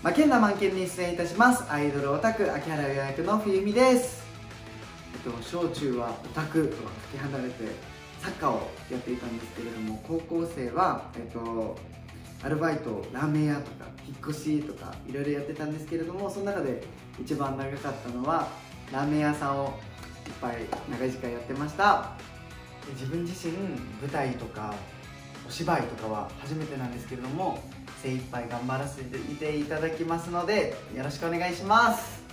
負けんなマンケンに出演いたします。アイドルオタク秋原予約の冬美です。えっと小中はオタクとはかけ離れてサッカーをやっていたんですけれども高校生はえっとアルバイトラーメン屋とか引っ越しとかいろいろやってたんですけれどもその中で一番長かったのはラーメン屋さんをいっぱい長い時間やってました。自分自身舞台とかお芝居とかは初めてなんですけれども精一杯頑張らせていただきますのでよろしくお願いします。